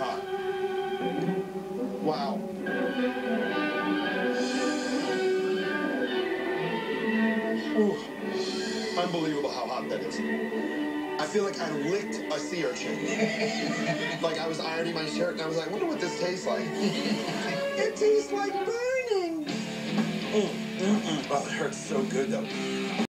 hot. Wow. Ooh, unbelievable how hot that is. I feel like I licked a sea urchin. like I was ironing my shirt and I was like, I wonder what this tastes like. it tastes like burning. Mm, mm, mm. Oh, it hurts so good though.